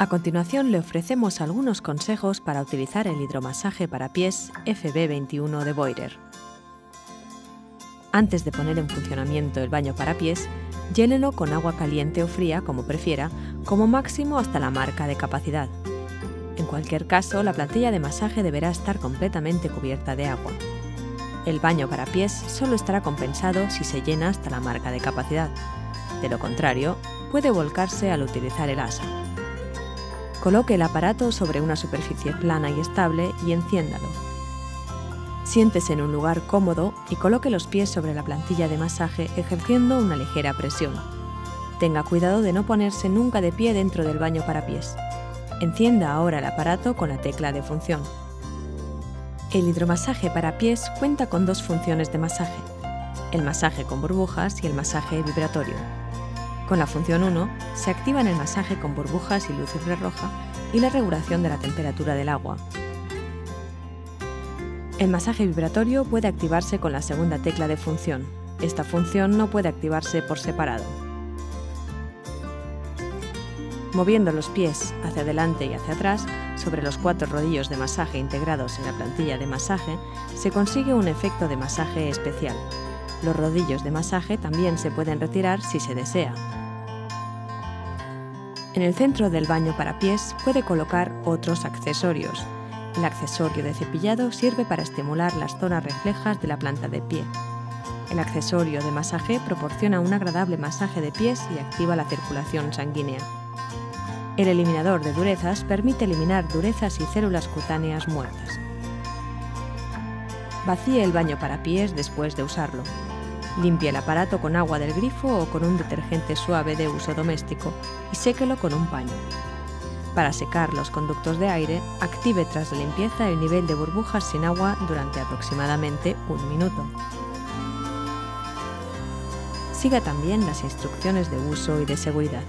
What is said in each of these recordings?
A continuación le ofrecemos algunos consejos para utilizar el hidromasaje para pies FB21 de Boirer. Antes de poner en funcionamiento el baño para pies, llénelo con agua caliente o fría, como prefiera, como máximo hasta la marca de capacidad. En cualquier caso, la plantilla de masaje deberá estar completamente cubierta de agua. El baño para pies solo estará compensado si se llena hasta la marca de capacidad. De lo contrario, puede volcarse al utilizar el asa. Coloque el aparato sobre una superficie plana y estable y enciéndalo. Siéntese en un lugar cómodo y coloque los pies sobre la plantilla de masaje ejerciendo una ligera presión. Tenga cuidado de no ponerse nunca de pie dentro del baño para pies. Encienda ahora el aparato con la tecla de función. El hidromasaje para pies cuenta con dos funciones de masaje, el masaje con burbujas y el masaje vibratorio. Con la función 1 se activan el masaje con burbujas y luz infrarroja y la regulación de la temperatura del agua. El masaje vibratorio puede activarse con la segunda tecla de función. Esta función no puede activarse por separado. Moviendo los pies hacia adelante y hacia atrás sobre los cuatro rodillos de masaje integrados en la plantilla de masaje, se consigue un efecto de masaje especial. Los rodillos de masaje también se pueden retirar si se desea. En el centro del baño para pies puede colocar otros accesorios. El accesorio de cepillado sirve para estimular las zonas reflejas de la planta de pie. El accesorio de masaje proporciona un agradable masaje de pies y activa la circulación sanguínea. El eliminador de durezas permite eliminar durezas y células cutáneas muertas. Vacíe el baño para pies después de usarlo. Limpie el aparato con agua del grifo o con un detergente suave de uso doméstico y séquelo con un paño. Para secar los conductos de aire, active tras la limpieza el nivel de burbujas sin agua durante aproximadamente un minuto. Siga también las instrucciones de uso y de seguridad.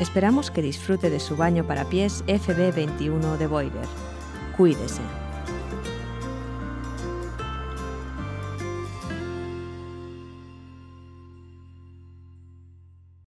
Esperamos que disfrute de su baño para pies FB21 de Boiler. Cuídese.